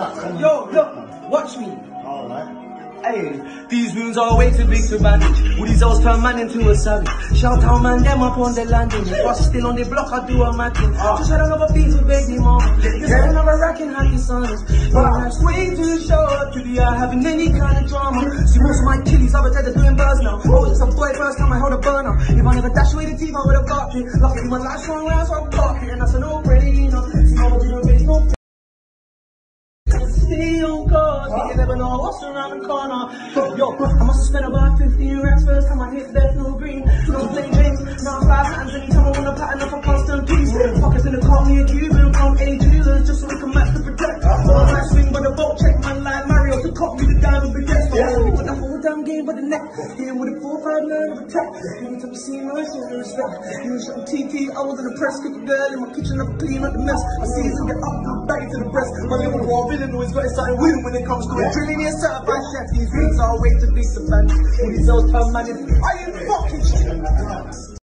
that. Come on. Yo, look, watch me. Alright. Hey, these wounds are way too big to bandage. All these hoes turn man into a savage. Shout out man, them up on the landing. If I still on the block, I do a matching. Ah. Just had another beat with baby mama. This yeah. another rack and happy sons. But life's way too short to be out having any kind of drama. See most of my killies, I've been doing buzz now. Oh, it's a boy first time I hold a burner. If I never dash away the teeth, I would have got it. Luckily my life's one round, so I'm it. And that's an no-brainer. Stay on oh course, you never know what's around the corner. Yo, I must spent about 15 racks first time I hit that no green. No play games, now five hands anytime I wanna pattern up a constant piece. Pockets in the call me a Cuban, count eight jewelers just so we can match the protect. So I swing by the boat, check my line, Mario to cop me the diamond baguette. Yeah. Put the whole damn game by the neck, here with a 4-5-9 of attack. Anytime you see my show no respect. You was TP, I was in the press, cook a girl in my kitchen, up clean up the mess. I see it get up, back to the breast. My little raw villain always got inside winning when it comes to it. Drilling your certified chef, these things are way to be substantial. These old term man, I ain't fucking shit.